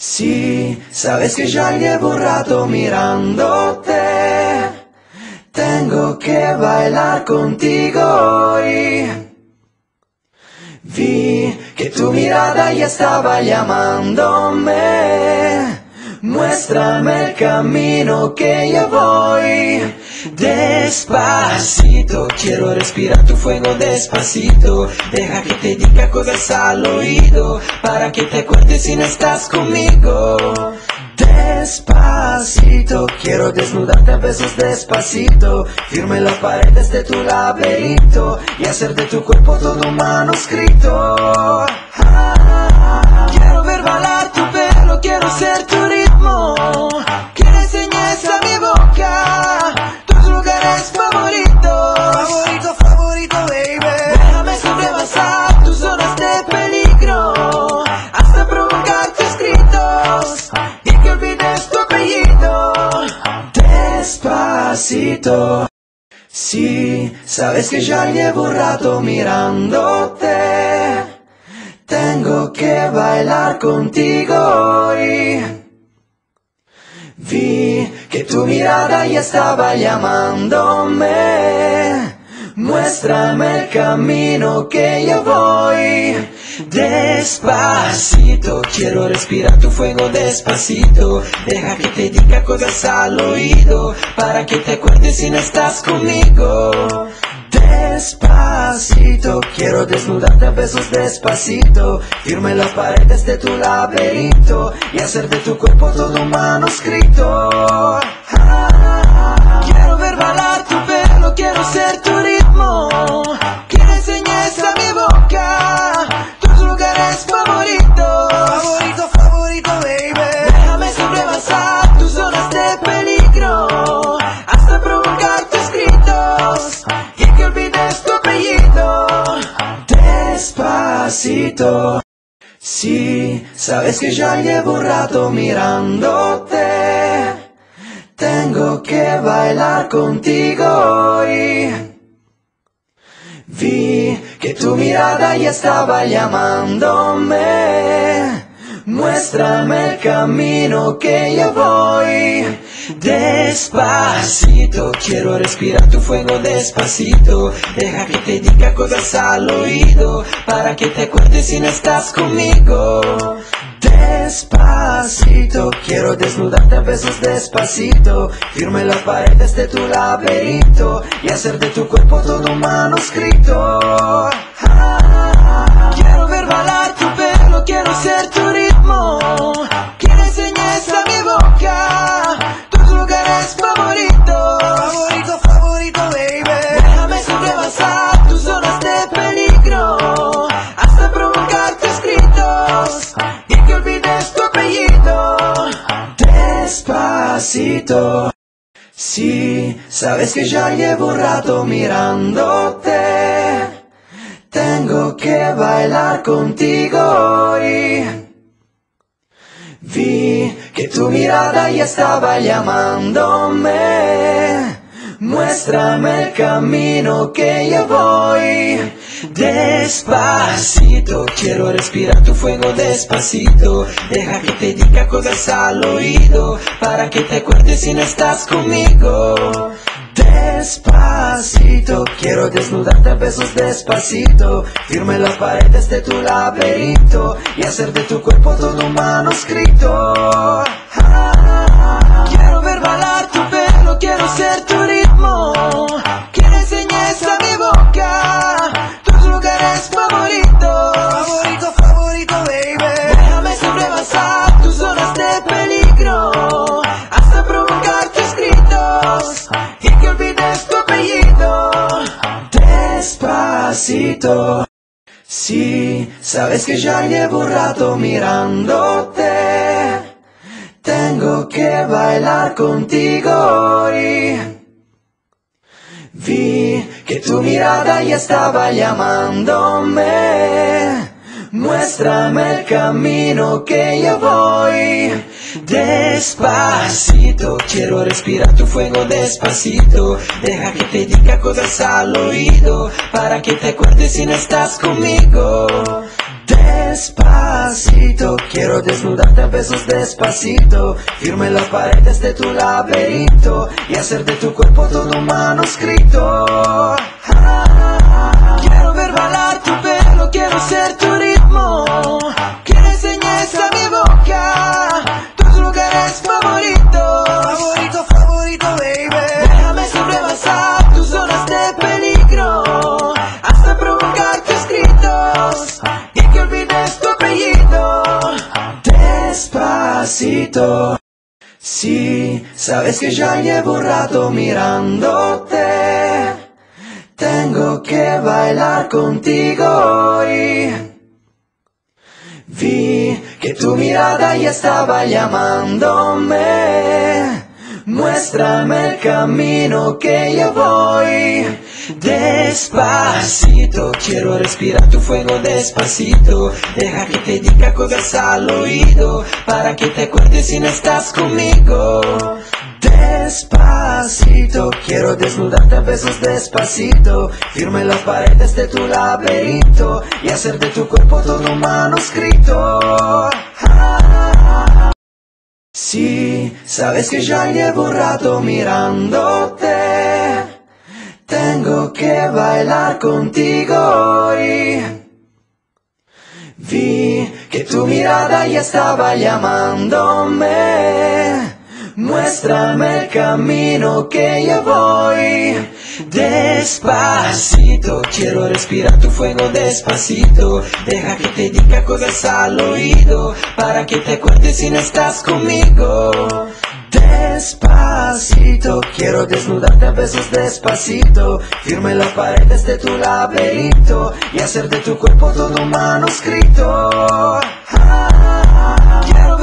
Sí, sabes que ya llevo un rato mirándote. Tengo que bailar contigo hoy. Vi que tu mirada ya estaba llamándome. Muéstrame el camino que ya voy. Despacito, quiero respirar tu fuego despacito. Deja que te diga cosas al oído para que te acuerdes si no estás conmigo. Despacito, quiero desnudarte a besos despacito. Firme las paredes de tu laberinto y hacer de tu cuerpo todo un manuscrito. Ah, quiero ver bailar tu pelo, quiero ser tu Sí, sabes que ya llevo un rato mirándote. Tengo que bailar contigo hoy. Vi que tu mirada ya estaba llamándome. Muéstrame el camino que ya voy. Despacito, quiero respirar tu fuego despacito. Deja que te diga cosas al oído para que te acuerdes si no estás conmigo. Despacito, quiero desnudarte a besos despacito. Firme las paredes de tu laberinto y hacer de tu cuerpo todo un sabes que ya llevo un rato mirándote. Tengo que bailar contigo hoy. Vi que tu mirada ya estaba llamándome. Muéstrame el camino que ya voy. Despacito, quiero respirar tu fuego despacito. Deja que te diga cosas al oído para que te acuerdes si no estás conmigo. Despacito, quiero desnudarte a besos despacito. Firme las paredes de tu laberinto y hacer de tu cuerpo todo un manuscrito. Despacito. Sí, sabes que ya llevo un rato mirándote. Tengo que bailar contigo hoy. Vi que tu mirada ya estaba llamándome. Muéstrame el camino que ya voy. Despacito, quiero respirar tu fuego despacito. Deja que te diga cosas al oído para que te acuerdes si no estás conmigo. Despacito, quiero desnudarte a besos despacito. Firme las paredes de tu laberinto y hacer de tu cuerpo todo un manuscrito. Despacito. Sí, sabes que ya llevo un rato mirándote. Tengo que bailar contigo hoy. Vi que tu mirada ya estaba llamándome. Muéstrame el camino que ya voy. Despacito, quiero respirar tu fuego despacito. Deja que te diga cosas al oído para que te acuerdes si no estás conmigo. Despacito, quiero desnudarte a besos despacito Firme las paredes de tu laberinto Y hacer de tu cuerpo todo un manuscrito Ah, Despacito Sí, sabes que ya llevo un rato mirándote Tengo que bailar contigo hoy Vi que tu mirada ya estaba llamándome. Muéstrame el camino que yo voy. Despacito, quiero respirar tu fuego despacito. Deja que te diga cosas al oído para que te acuerdes si no estás conmigo. Despacito, quiero desnudarte a besos despacito. Firme las paredes de tu laberinto y hacer de tu cuerpo todo un manuscrito. Ah, Sí, sabes que ya llevo un rato mirándote. Tengo que bailar contigo hoy. Vi que tu mirada ya estaba llamándome. Muéstrame el camino que yo voy. Despacito, quiero respirar tu fuego despacito. Deja que te diga cosas al oído para que te acuerdes si no estás conmigo. Despacito, quiero desnudarte a besos despacito. Firme las paredes de tu laberinto y hacer de tu cuerpo todo un manuscrito. Ah, quiero